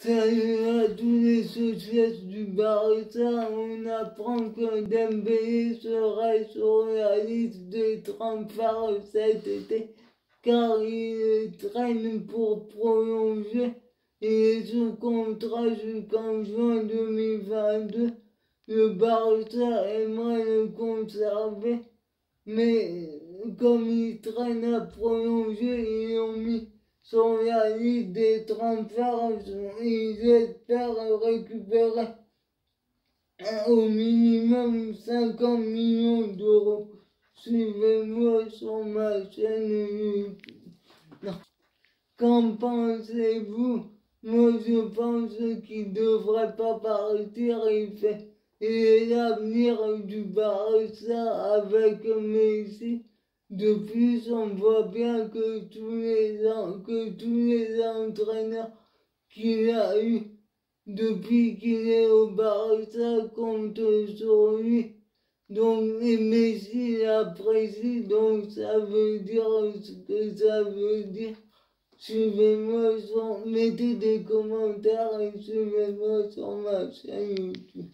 Salut à tous les sociétés du Barça, on apprend que Dembélé sera sur la liste des transferts cet été car il traîne pour prolonger. Est sous contrat jusqu'en juin 2022. Le Barça aimerait le conserver, mais comme il traîne à prolonger, ils ont mis sur la liste des transferts. Ils espèrent récupérer au minimum 50 millions d'euros. Suivez-moi sur ma chaîne YouTube. Qu'en pensez-vous? Moi, je pense qu'il ne devrait pas partir. Il fait l'avenir du Barça avec Messi. De plus, on voit bien que tous les, que tous les entraîneurs qu'il a eu depuis qu'il est au Barça comptent sur lui. Donc, et Messi l'apprécie, donc ça veut dire ce que ça veut dire. Suivez-moi sur, mettez des commentaires et suivez-moi sur ma chaîne YouTube.